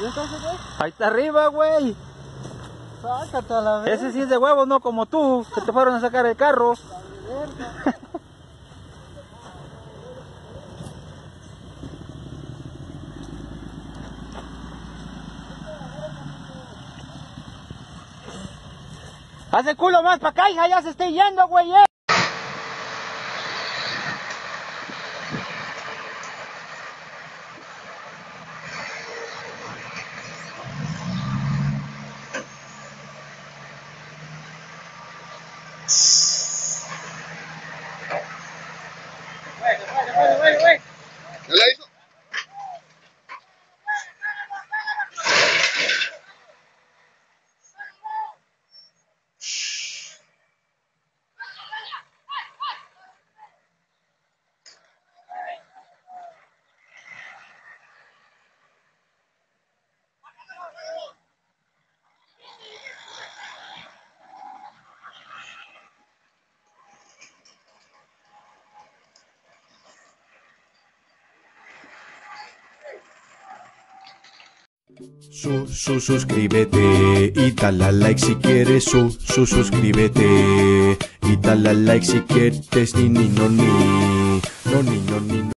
¿Y entonces, güey? Ahí está arriba, güey. Sácate a la vez. Ese sí es de huevo, no como tú, que te fueron a sacar el carro. Hace culo más para acá, hija, ya se está yendo, güey. eh. Su, su, suscríbete y dale like si quieres. Su, su, suscríbete y dale like si quieres. Ni, ni, no, ni. No, ni, no, ni.